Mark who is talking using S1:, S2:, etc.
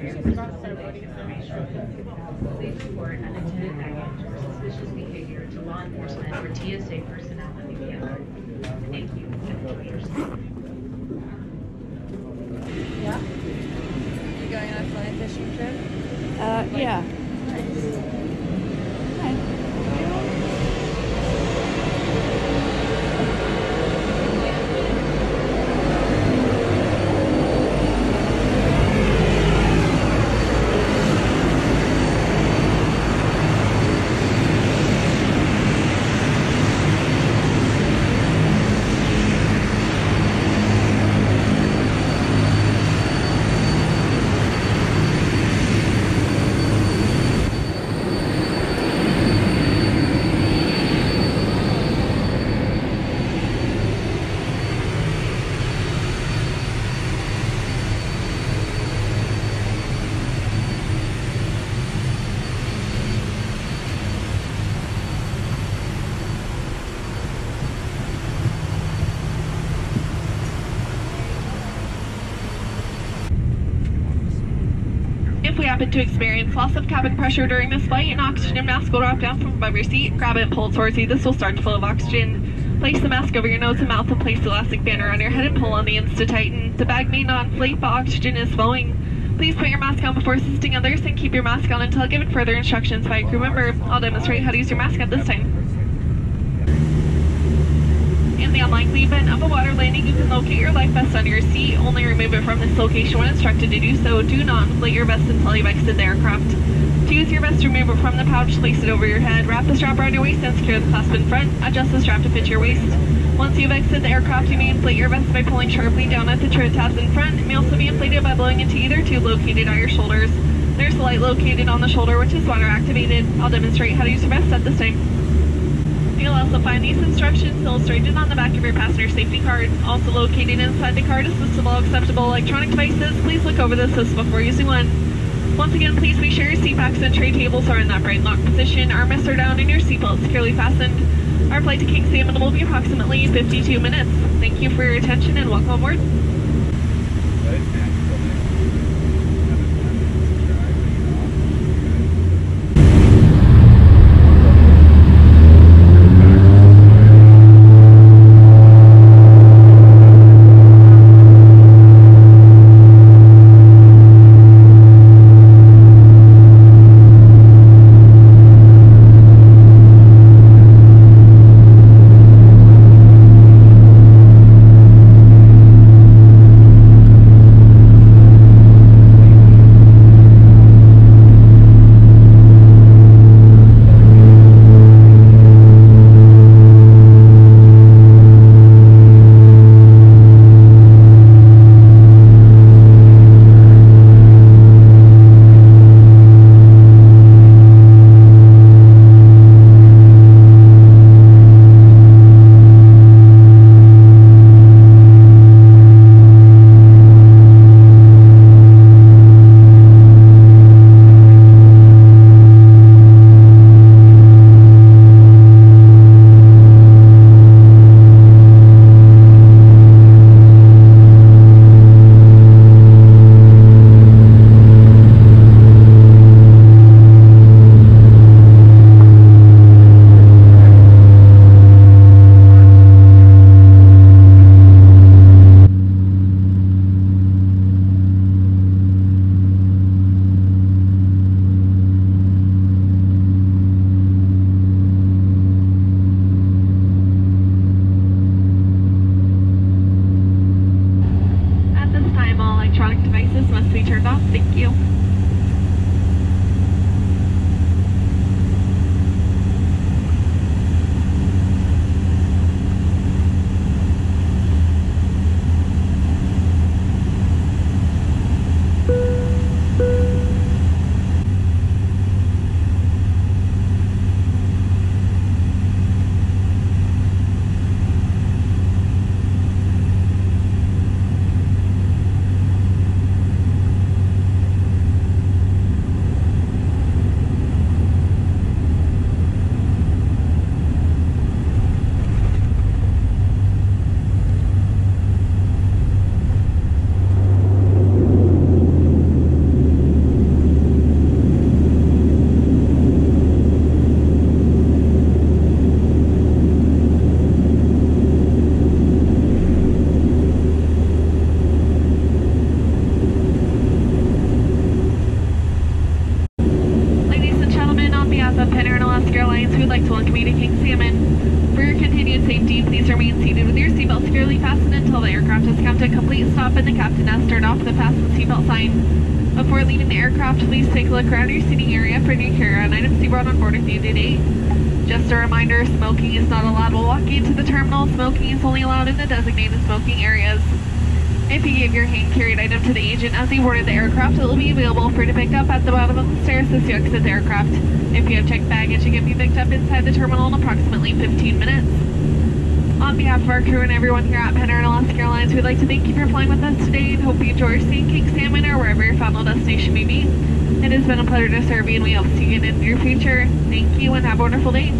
S1: Please report unattended baggage or suspicious behavior to law enforcement or TSA personnel at the vehicle. Thank you. enjoy your stay.
S2: You going on a fly fishing trip?
S3: Uh, yeah.
S4: We happen to experience loss of cabin pressure during this flight, an oxygen mask will drop down from above your seat. Grab it and pull it towards you. This will start to flow of oxygen. Place the mask over your nose and mouth and place the elastic band around your head and pull on the ends to tighten. The bag may not inflate, but oxygen is flowing. Please put your mask on before assisting others and keep your mask on until given further instructions by a crew member. I'll demonstrate how to use your mask at this time. In the unlikely event of a water landing, you can locate your life vest under your seat. Only remove it from this location when instructed to do so. Do not inflate your vest until you've exited the aircraft. To use your vest, remove it from the pouch, place it over your head, wrap the strap around your waist, and secure the clasp in front. Adjust the strap to fit your waist. Once you've exited the aircraft, you may inflate your vest by pulling sharply down at the turret tabs in front. It may also be inflated by blowing into either tube located at your shoulders. There's a light located on the shoulder, which is water activated. I'll demonstrate how to use your vest at this time. You'll also find these instructions illustrated on the back of your passenger safety card. Also located inside the card is list of all acceptable electronic devices. Please look over this list before using one. Once again, please make sure your seat backs and tray tables are in that bright lock position, armrests are down, and your seatbelt securely fastened. Our flight to King Salmon will be approximately 52 minutes. Thank you for your attention and welcome aboard. Flight 1 King Salmon. For your continued safety, please remain seated with your seatbelt securely fastened until the aircraft has come to a complete stop and the captain has turned off the fasten seatbelt sign. Before leaving the aircraft, please take a look around your seating area for any carry-on items you brought on board with you today. Just a reminder, smoking is not allowed while walking to the terminal. Smoking is only allowed in the designated smoking areas. If you gave your hand-carried item to the agent as he boarded the aircraft, it will be available for you to pick up at the bottom of the stairs as you exit the aircraft. If you have checked baggage, it can be picked up inside the terminal in approximately 15 minutes. On behalf of our crew and everyone here at Penn Alaska Airlines, we'd like to thank you for flying with us today and hope you enjoy your stay in King Salmon or wherever your final destination may be. It has been a pleasure to serve you and we hope to see you in the near future. Thank you and have a wonderful day.